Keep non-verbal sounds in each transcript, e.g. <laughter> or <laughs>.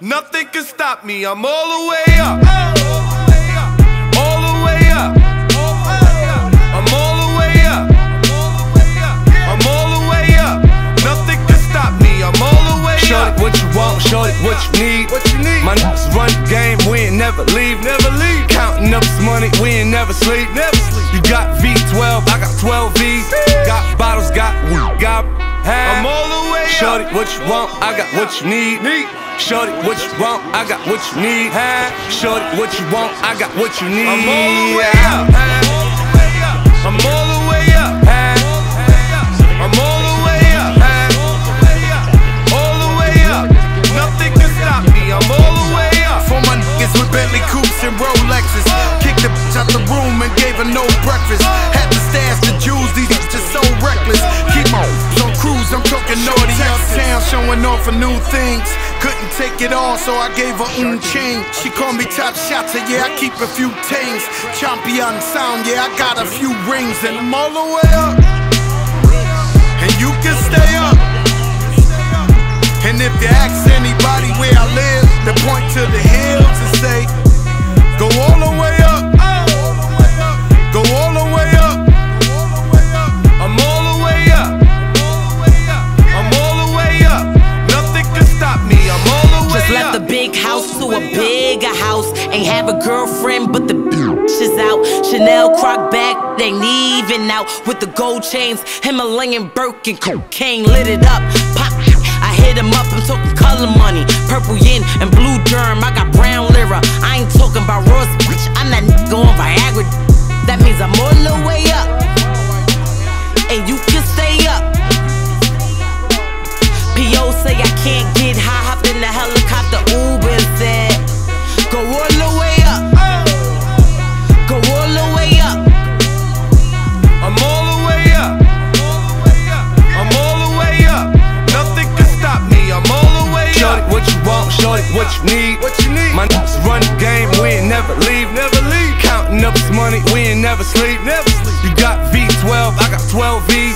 Nothing can stop me. I'm all the way up. All the way up. I'm all the way up. I'm all the way up. Nothing can stop me. I'm all the way up. what you want, what you need. What you need? My run the game, we ain't never leave. Never leave. Counting up this money, we ain't never sleep. Never sleep. You got V12, I got 12 V's. Got bottles, got got I'm all the. Shorty, what you want, I got what you need. Shorty, what you want, I got what you need. Shorty, what you want, I got what you need. I'm all the way up. I'm all the way up. I'm all the way up. All the way up. Nothing can stop me. I'm all the way up. For my niggas with Bentley coupes and Rolexes. Kicked the bitch out the room and gave her no breakfast. For new things. Couldn't take it all, so I gave her un chain. She called me top shotter, yeah, I keep a few tings. Champion sound, yeah, I got a few rings, and I'm all the way up. And you can stay up. And if you ask anybody where I live, they point to the hills and say, Go all the way up. Ain't even out. With the gold chains, Himalayan Birkin, cocaine lit it up. Pop, I hit him up, I'm talking color money. Purple yin and blue germ, I got brown lira. I ain't talking about Ross, bitch. I'm that nigga on Viagra. That means I'm all I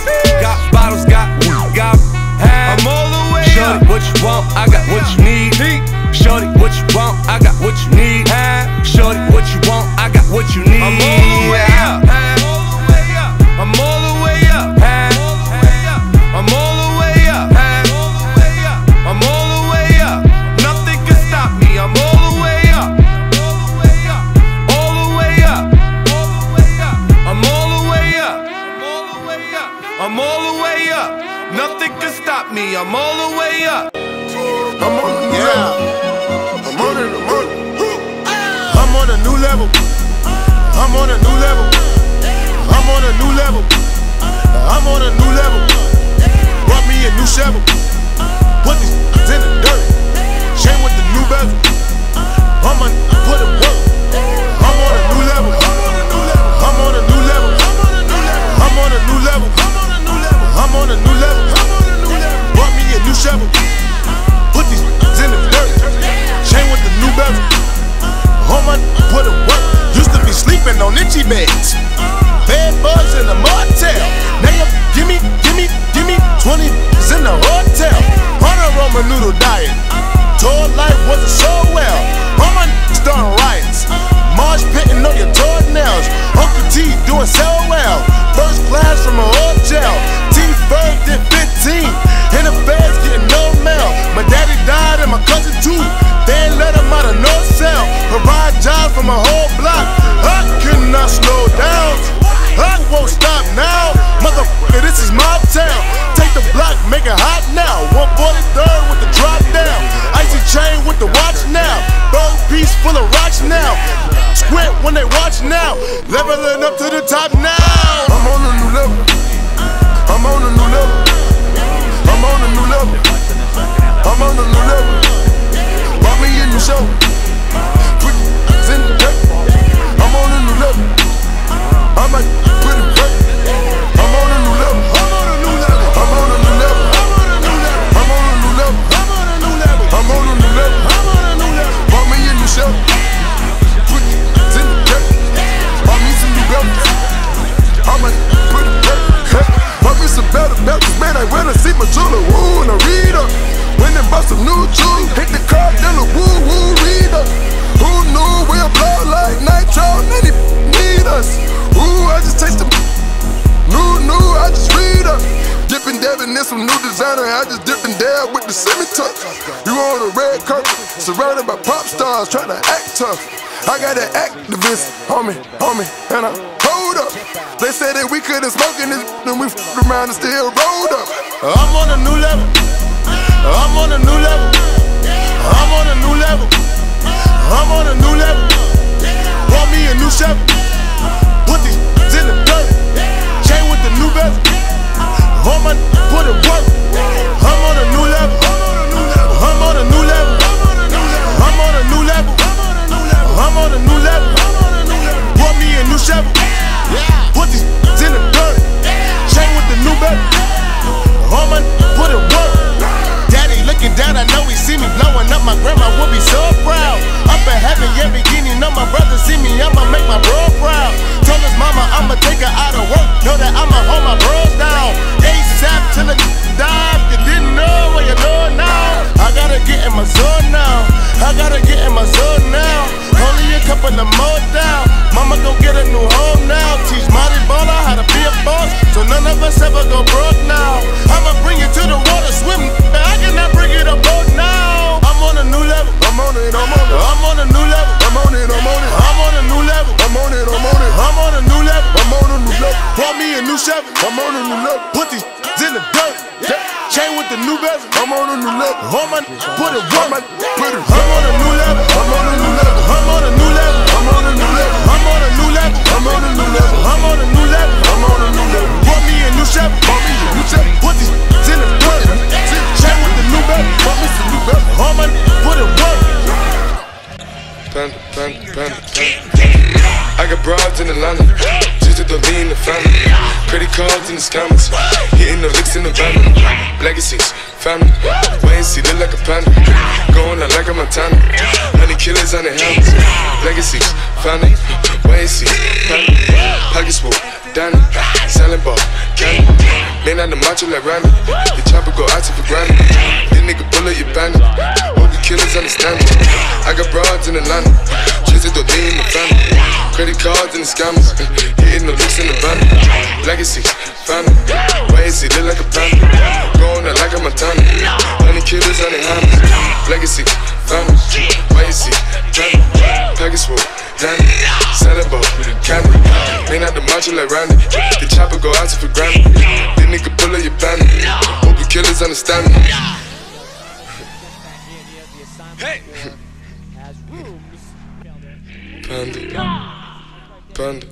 I'm all the way up. Nothing can stop me. I'm all the way up. I'm on a new level. I'm on it, I'm on it. I'm on a new level. I'm on a new level. I'm on a new level. I'm on a new level. Brought me a new shovel. Put these in the dirt. Chain with the new bezel. I'm on put it work. On beds. Bed bugs in the motel. Now you give me, give me, give me 20 in the hotel. On a Roman noodle diet. Told life wasn't so well. All my starting riots. Marsh pitting on your toenails. Uncle T doing so well. First class from a town. Take the block, make it hot now. 143rd with the drop down. Icy chain with the watch now. Gold piece full of rocks now. Squint when they watch now. Leveling up to the top now. I'm on a new level. I'm on a new level. I'm on a new level. I'm on a new level. Brought me a new show. Put in the dirt. I'm on a new level. I'm a stars trying to act tough. I got an activist, homie, homie, and I hold up. They said that we couldn't smoke in this, and we f***ed around and still rolled up. I'm on a new level. I'm on a new level. I'm on a new level. I'm on a new level. Want me a new Chevy. Put these in the dirt. Chain with the new bezel. All my put it work. I'm on a new level. I'm on a new level. I'm on a new level. Want me a new Chevy. Put the helmets. Legacies, family, see, family. Pockets full, Danny, selling ball, candy. Man on the macho like Randy, the chopper go out to for granted. This nigga bullet, you bandit. Hope the killers understand me. I got broads in Atlanta, just to lean the family. Credit cards and the scammers, hitting the looks in the van. Legacy, family, he look like a panda? Going out like a Montana, honey killers on the hammers. Legacy, family, he panda? Package full, Danny, selling ball, candy. Man out the macho like Randy, the chopper go out to for granted. This nigga pull up your bandit, hope the killers understand me. Panda. Panda.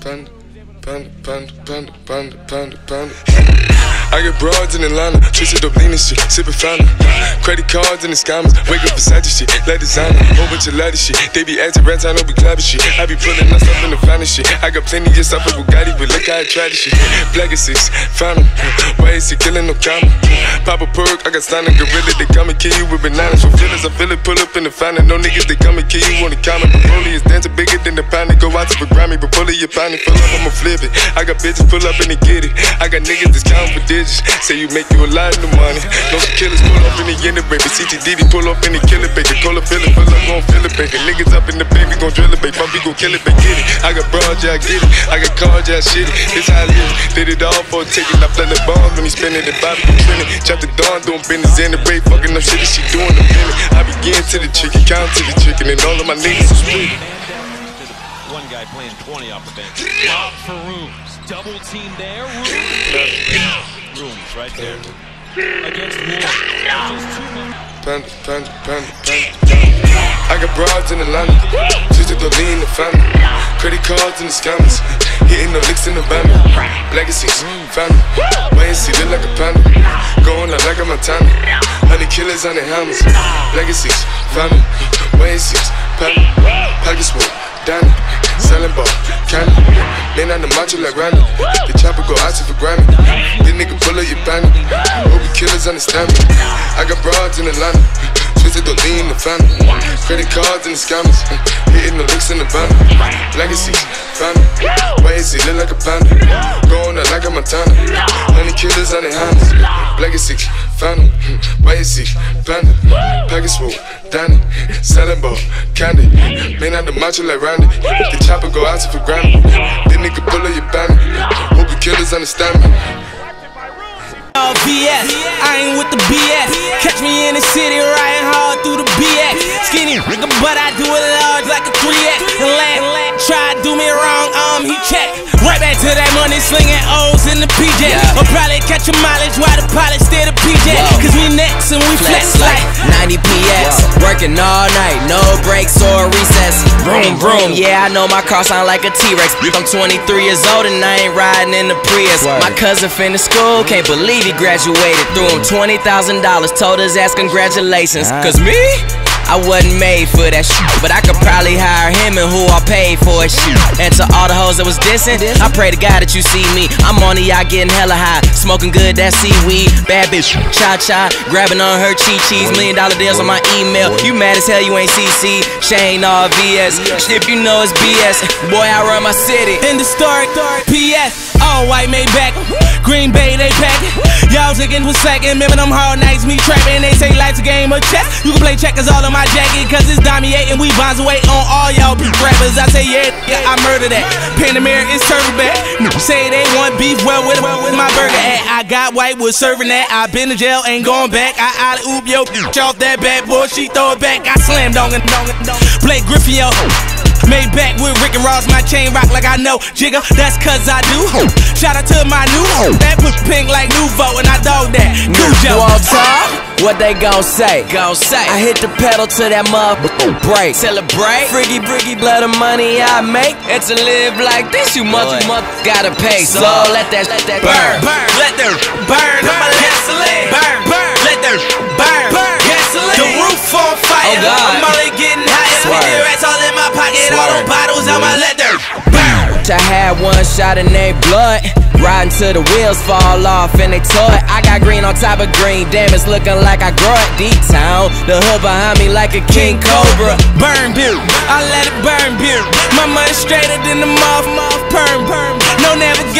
<laughs> Panda. Panda, panda, panda, panda, panda, panda. I get broads in Atlanta, twisted up lean and shit, sippin' fountain. Credit cards and the scammers, wake up beside shit, let designer, whole bunch of lattice shit. They be acting rats, I know we clapping shit. I be pulling up in the finest shit. I got plenty of stuff with Bugatti, but look how I try this shit. Black is six. Why is he killing no comma? Pop a perk, I got stunning gorilla, they come and kill you with bananas. For feelings, I feel it, pull up in the fountain. No niggas, they come and kill you on the counter. But is dancing bigger than the pound. Go out to the Grammy, but pull your pound, pull up, I'ma flip I got bitches pull up and they get it. I got niggas that's counting for digits. Say you make you a lot of money. No killers pull up in the end of baby. CTDD pull up in the killer baby. Call a feeling, pull up, gon' feel baby. Niggas up in the baby, gon' drill it, baby. We gon' kill it, baby. Get it. I got broad, yeah, I get it. I got cards, yeah, shit it. This how I live. Did it all for a ticket. I play the bombs when he spinning the be trending. Chop the dawn, doing business in the break. Fucking up shit that she doing the minute. I begin to the chicken, count to the chicken, and all of my niggas is free. One guy playing 20 off the bench. Bob for Rhoomes. Double team there. Rhoomes. Rhoomes right there. Against Moore. Just two men. Panda, panda, panda, panda. I got broads in Atlanta, just to lean the family. Credit cards and the scammers, hitting the licks in the van. Legacies, family, wait and see, look like a panda. Going out like a Montana, honey killers on the hammers. Legacies, family, wait and see, panda. Pockets full, Danny, selling ball, candy. Man on the macho like Randy, the chopper go to for Grammy. This nigga pull up your bandit, hope killers understand me. I got broads in Atlanta. Twisted the lean the family. Credit cards and the scammers. Hitting the licks in the van. Legacy, family. Why is he look like a panda? Going out like a Montana. Honey killers on the hammers. Legacy, family. Why is he panda? Package full, Danny. Selling ball, candy. Man out the macho like Randy. The chopper go out for granted. This nigga pull up your bandit. Hope the killers understand me. all VS. I ain't with the BS. Catch me in the city riding hard through the BX. Skinny, but I do it large like a 3X. And lad, try to do me wrong, um, he check. Right back to that money slinging O's in the PJ. Or probably catch a mileage while the pilot stay the PJ. Cause we next and we flex Flex like. like 90 PS. Working all night, no breaks or recess. Vroom, vroom. Yeah, I know my car sound like a T-Rex. I'm 23 years old and I ain't riding in the Prius. My cousin finished school, can't believe he graduated. Threw him $20,000, told his ass congratulations. Cause me? I wasn't made for that shit, but I could probably hire him and who I paid for it shit. And to all the hoes that was dissing, I pray to God that you see me. I'm on the yacht getting hella high, smoking good that seaweed. Bad bitch, cha cha, grabbing on her chi chis. Million dollar deals on my email. You mad as hell, you ain't CC. Shane all. If you know it's BS, boy, I run my city. In the story, PS, all white made back. Green Bay, they pack it. Y'all taking was sacking. Remember them hard nights, me trapping. They say life's a game of chess. You can play checkers all in my jacket, cause it's dominating. We bonds away on all y'all beef rappers. I say, yeah, yeah, I murder that. Panamera is serving back. Say they want beef, well, with, well, with my burger at. I got white, was serving that. I been to jail, ain't going back. I out oop yo, off that bad boy. She throw it back. I slammed on it. Blake Griffin, yo. Made back with Rick and Ross, my chain rock like I know. Jigga, that's cause I do. Shout out to my new hoe. That was pink like Nouveau, and I dog that. Cujo. What they gon' say? Gon' say. I hit the pedal to that motherfucker break. Celebrate. Friggy, briggy, blood of money I make. And to live like this, you mother, mother gotta pay. So let that, let that Burn, burn, let them burn. I'ma gasoline. Burn, burn, let them burn. Burn, gasoline. The roof on fire. Oh, God. I'm only getting higher. With the all in my pocket. All them bottles, I'ma let them burn. I had one shot of named blood. Riding till the wheels fall off and they tore it. I got green on top of green, damn, it's looking like I grow it deep town. The hood behind me like a king cobra. Burn beer, I let it burn beer. My money straighter than the moth, moth perm, perm. No navigation,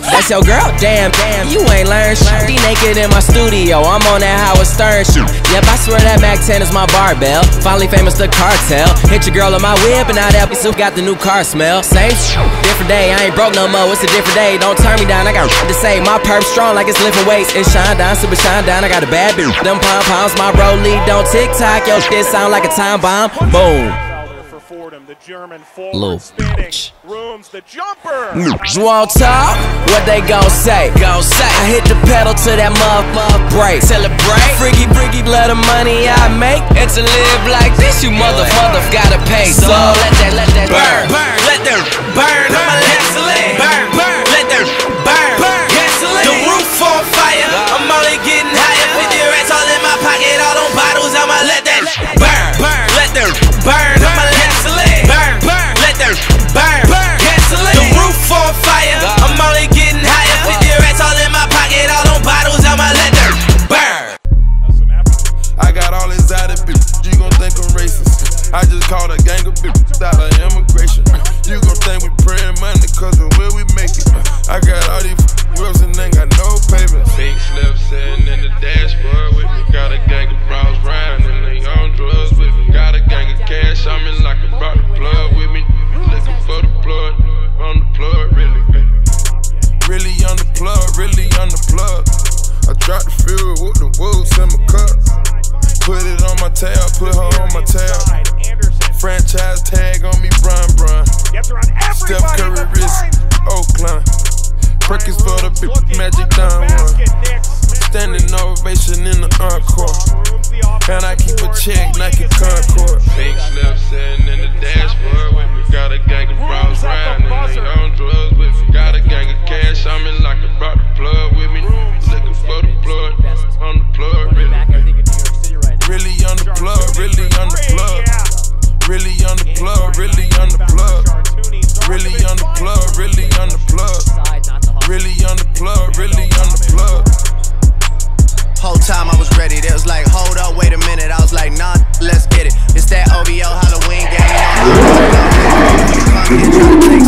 that's your girl? Damn, damn, you ain't learned shit. Be naked in my studio, I'm on that Howard Stern shit. Yep, I swear that Mac 10 is my barbell. Finally famous the cartel. Hit your girl on my whip, and now that piece got the new car smell. Same shit, different day. I ain't broke no more. It's a different day. Don't turn me down. I got to say. My perp strong like it's lifting weights. It shine down, super shine down. I got a bad bitch. Them pom poms, my rollie don't tick tock. Yo, shit sound like a time bomb. Boom. For Fordham, the German Little forward spinning. bitch. Rhoomes the jumper. You top? What they gon' say? Gon' say. I hit the pedal to that muff, muff break. Celebrate. Freaky, freaky blood of money I make. And to live like this, you mother, mother gotta pay. So let that, let that burn. burn, let them burn. I'ma gasoline. Burn, burn, let them burn. Burn, gasoline. The roof on fire. I'm only getting higher. 50 rats all in my pocket. All them bottles, I'ma let that You